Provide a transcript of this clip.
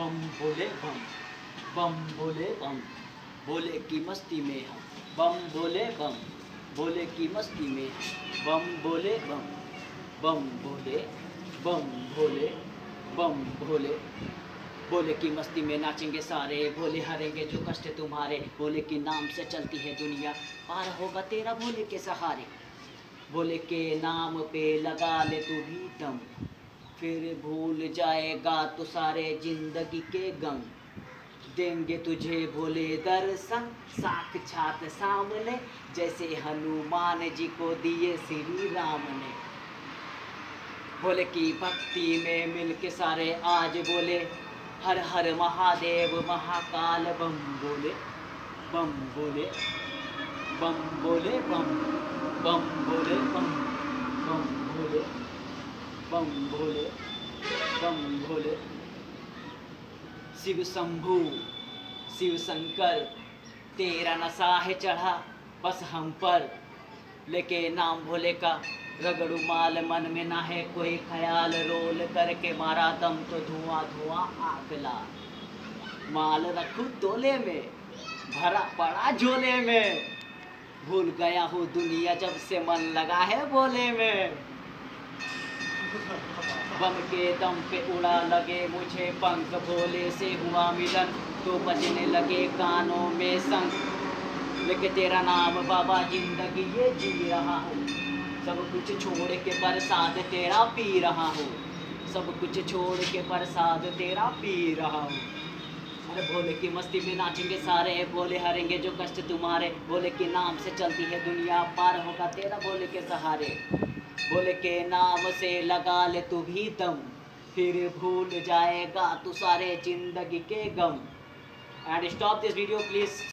बम बोले बम। बम बोले बम। बोले की मस्ती में हम। बम बोले बम। बोले की मस्ती में बम बोले बम। बम बोले, बम भोले बम भोले बोले की मस्ती में नाचेंगे सारे। भोले हरेंगे जो कष्ट तुम्हारे। भोले की नाम से चलती है दुनिया। पार होगा तेरा भोले के सहारे। भोले के नाम पे लगा ले तू भी दम। फिर भूल जाएगा तो सारे ज़िंदगी के गम। देंगे तुझे भोले दर्शन साक्षात सामने, जैसे हनुमान जी को दिए श्री राम ने। भोले की भक्ति में मिल के सारे आज बोले, हर हर महादेव महाकाल, बम बोले बम बोले बम बोले, बम बम बोले, बम। बम भोले बम भोले बम भोले शिव शंभु शिव शंकर तेरा नशा है चढ़ा, बस हम पर। लेके नाम भोले का, रगड़ू माल मन में ना है कोई ख्याल। रोल करके मारा दम तो धुआँ धुआँ आगला माल रखू तोले में, भरा पड़ा झोले में। भूल गया हूँ दुनिया जब से मन लगा है बोले में। बम के दम पे उड़ा लगे मुझे पंख, भोले से हुआ मिलन। तो बजने लगे कानों में संग। लेके तेरा नाम बाबा ज़िंदगी, ये जी रहा हूँ। सब कुछ छोड़ के प्रसाद तेरा पी रहा हूँ। सब कुछ छोड़ के प्रसाद तेरा पी रहा हूँ। अरे भोले की मस्ती में नाचेंगे सारे। भोले हरेंगे जो कष्ट तुम्हारे। भोले के नाम से चलती है दुनिया। पार होगा तेरा भोले के सहारे। भोले के नाम से लगा ले तू भी दम। फिर भूल जाएगा तू सारे ज़िंदगी के गम। And stop this video please